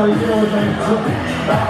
の生き残の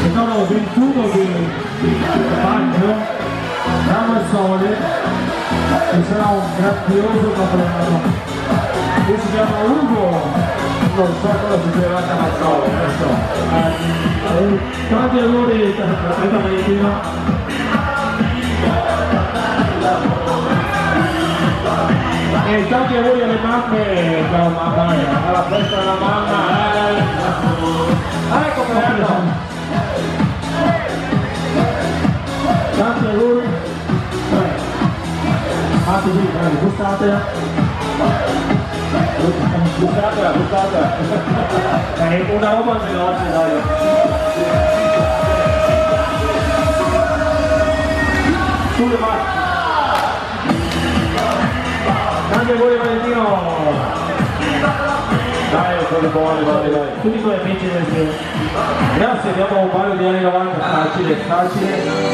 il no 21 di maggio ramo al sole e sarà un grandioso capodanno io si chiama Ugo. Non so cosa succederà a Camazzolo non so tanti auguri da Valentina El tanque de alemán de la a la puerta de la mano. ¡Ay, compañero! Tanque Guri. Ah, sí, sí, gustate. Gustate, Tanti auguri Valentino. Dai, sono buoni, dai, dai. Tutti i tuoi amici del Grazie, abbiamo un paio di anni 90, facile, facile.